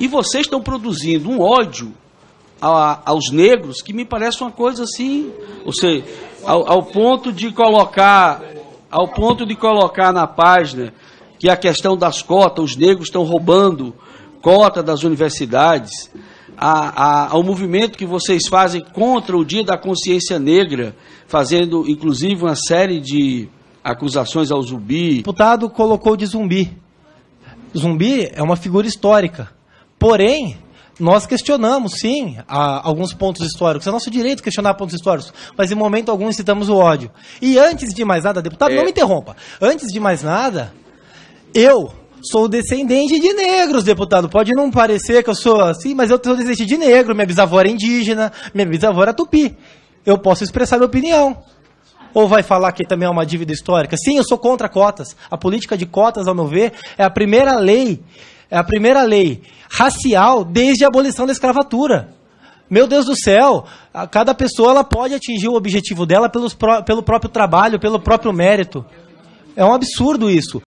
E vocês estão produzindo um ódio a, aos negros que me parece uma coisa assim, ou seja, ao, ao ponto de colocar, ao ponto de colocar na página que a questão das cotas, os negros estão roubando cota das universidades, a, a, ao movimento que vocês fazem contra o Dia da Consciência Negra, fazendo inclusive uma série de acusações ao zumbi. O deputado colocou de zumbi. Zumbi é uma figura histórica. Porém, nós questionamos, sim, alguns pontos históricos. É nosso direito questionar pontos históricos, mas em momento algum citamos o ódio. E antes de mais nada, deputado, é... não me interrompa. Antes de mais nada, eu sou descendente de negros, deputado. Pode não parecer que eu sou assim, mas eu sou descendente de negro. Minha bisavó era indígena, minha bisavó era tupi. Eu posso expressar minha opinião. Ou vai falar que também é uma dívida histórica? Sim, eu sou contra cotas. A política de cotas, ao meu ver, é a primeira lei, é a primeira lei racial desde a abolição da escravatura. Meu Deus do céu, cada pessoa ela pode atingir o objetivo dela pelos, pelo próprio trabalho, pelo próprio mérito. É um absurdo isso.